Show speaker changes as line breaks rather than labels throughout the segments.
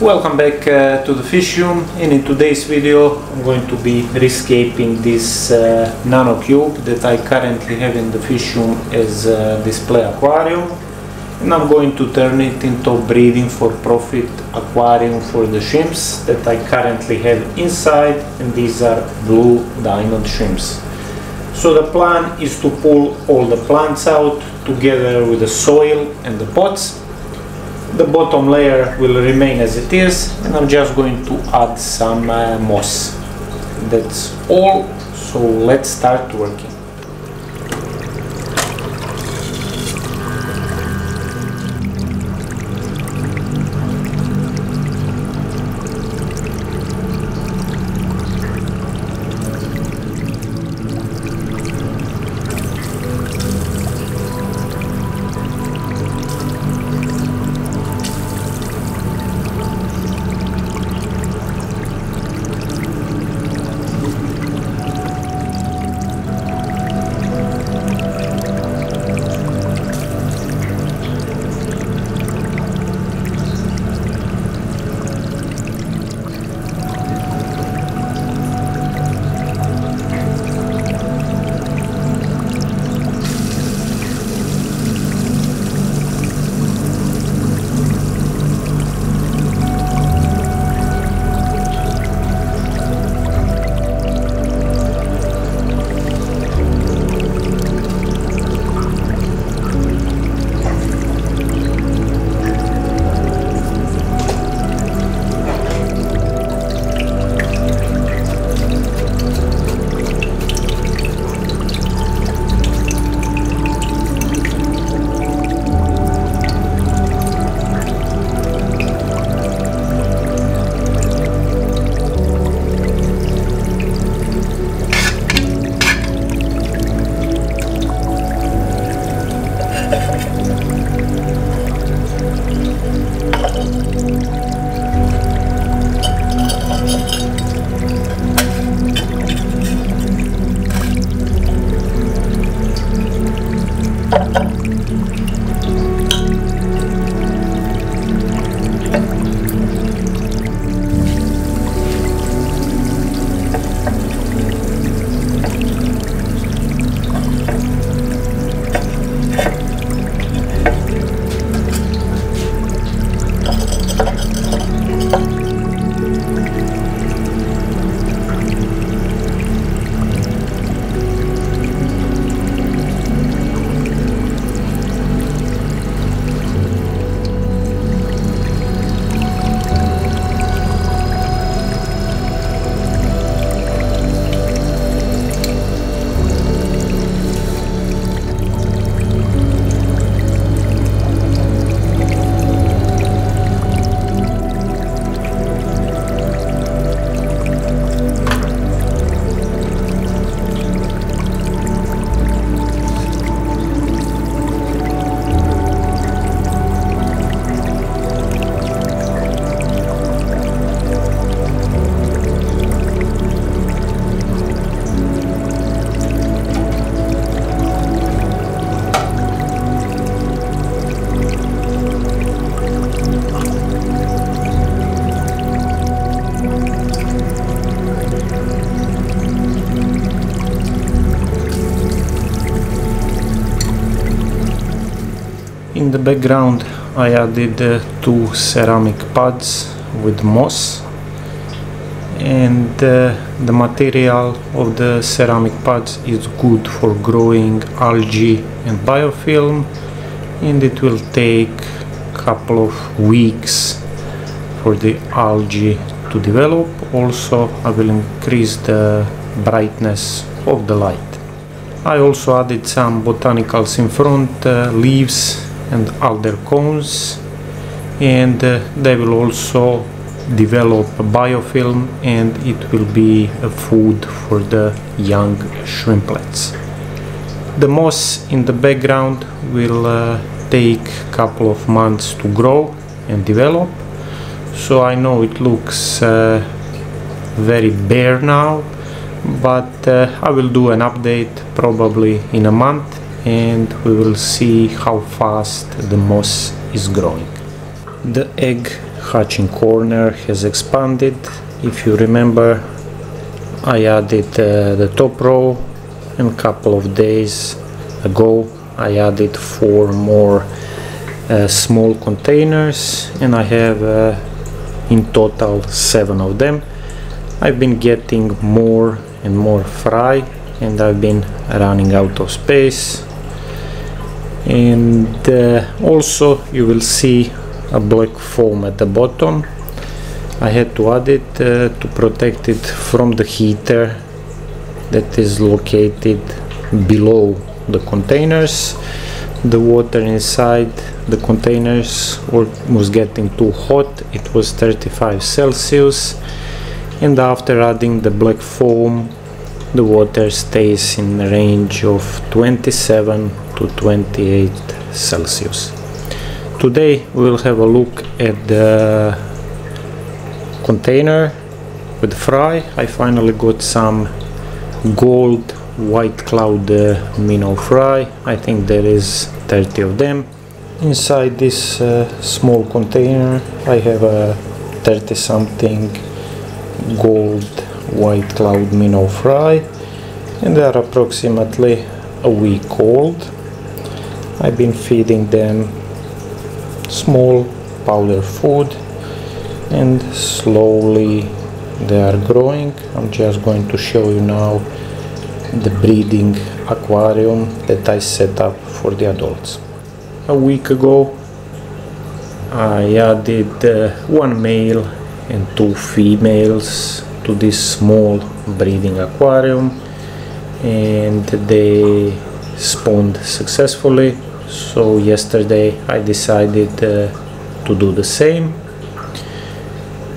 Welcome back uh, to the fish room and in today's video I'm going to be rescaping this uh, nano cube that I currently have in the fish room as a display aquarium and I'm going to turn it into breeding for profit aquarium for the shrimps that I currently have inside and these are blue diamond shrimps. So the plan is to pull all the plants out together with the soil and the pots the bottom layer will remain as it is and I'm just going to add some uh, moss. That's all. So let's start working In the background I added uh, two ceramic pods with moss and uh, the material of the ceramic pods is good for growing algae and biofilm and it will take a couple of weeks for the algae to develop. Also I will increase the brightness of the light. I also added some botanicals in front uh, leaves and alder cones. And uh, they will also develop a biofilm and it will be a food for the young shrimplets. The moss in the background will uh, take a couple of months to grow and develop. So I know it looks uh, very bare now but uh, I will do an update probably in a month and we will see how fast the moss is growing. The egg hatching corner has expanded. If you remember, I added uh, the top row and a couple of days ago I added four more uh, small containers and I have uh, in total seven of them. I've been getting more and more fry and I've been running out of space and uh, also you will see a black foam at the bottom. I had to add it uh, to protect it from the heater that is located below the containers. The water inside the containers was getting too hot. It was 35 celsius. And after adding the black foam the water stays in the range of 27 to 28 celsius. Today we'll have a look at the container with fry. I finally got some gold white cloud uh, minnow fry. I think there is 30 of them. Inside this uh, small container I have a 30 something gold white cloud minnow fry and they are approximately a week old I've been feeding them small powder food and slowly they are growing. I'm just going to show you now the breeding aquarium that I set up for the adults. A week ago I added uh, one male and two females to this small breeding aquarium and they spawned successfully so yesterday I decided uh, to do the same.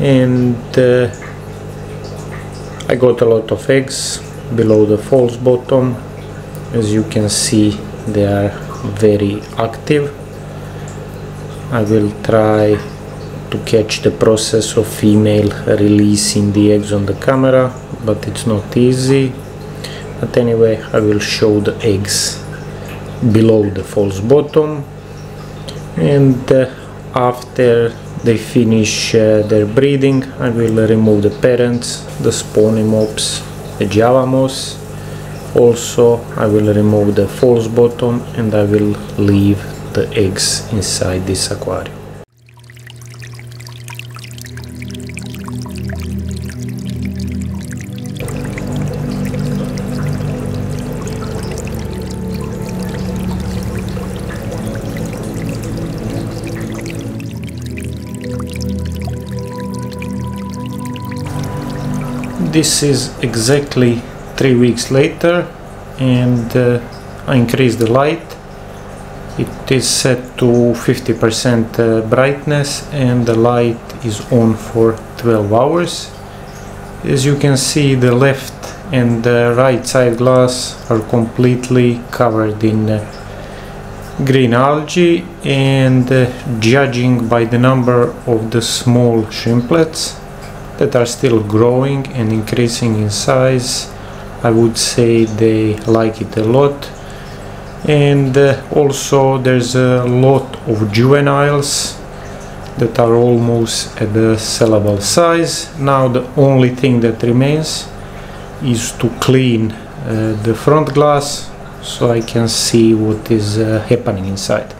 And uh, I got a lot of eggs below the false bottom. As you can see they are very active. I will try to catch the process of female releasing the eggs on the camera but it's not easy. But anyway I will show the eggs below the false bottom. And uh, after they finish uh, their breeding I will remove the parents the spawning mops the java moss. Also I will remove the false bottom and I will leave the eggs inside this aquarium this is exactly three weeks later and uh, I increase the light. It is set to 50% uh, brightness and the light is on for 12 hours. As you can see the left and the right side glass are completely covered in uh, green algae and uh, judging by the number of the small shrimplets that are still growing and increasing in size. I would say they like it a lot. And uh, also there's a lot of juveniles that are almost at the sellable size. Now the only thing that remains is to clean uh, the front glass so I can see what is uh, happening inside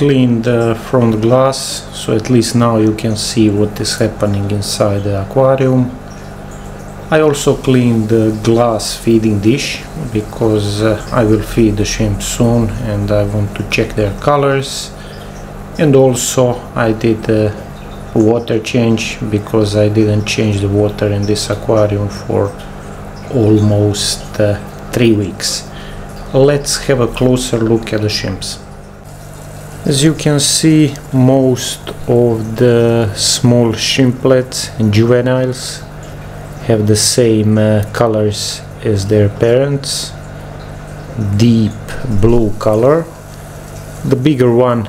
cleaned the front glass so at least now you can see what is happening inside the aquarium. I also cleaned the glass feeding dish because uh, I will feed the shrimp soon and I want to check their colors. And also I did a water change because I didn't change the water in this aquarium for almost uh, three weeks. Let's have a closer look at the shrimps as you can see, most of the small shrimplets and juveniles have the same uh, colors as their parents. Deep blue color. The bigger one,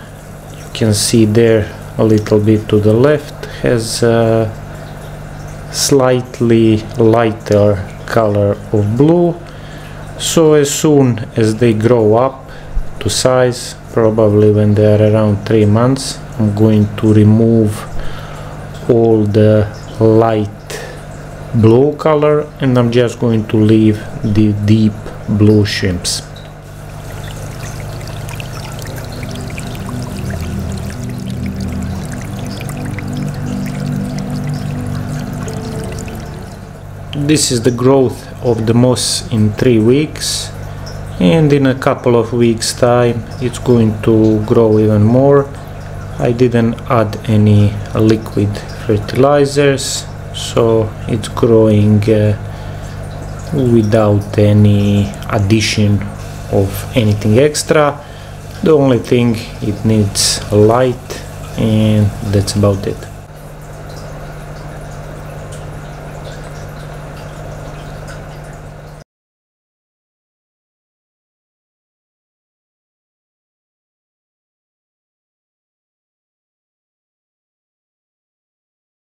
you can see there a little bit to the left, has a slightly lighter color of blue. So as soon as they grow up to size, probably when they are around three months I'm going to remove all the light blue color and I'm just going to leave the deep blue shrimps this is the growth of the moss in three weeks and in a couple of weeks time it's going to grow even more. I didn't add any liquid fertilizers so it's growing uh, without any addition of anything extra. The only thing it needs light and that's about it